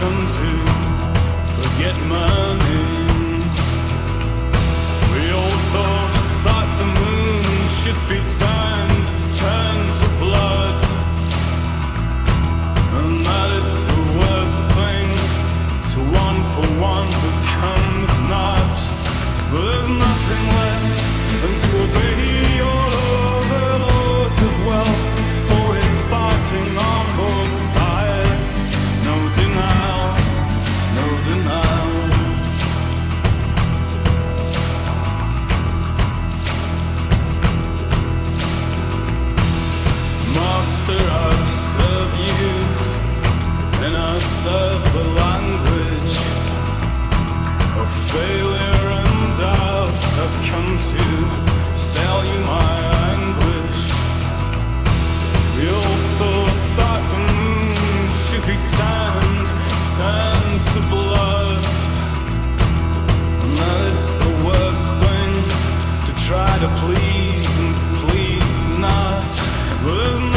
Come to forget my name. We all thought that the moon should be turned turned to blood, and that it's the worst thing to one for one becomes not. But there's nothing left. was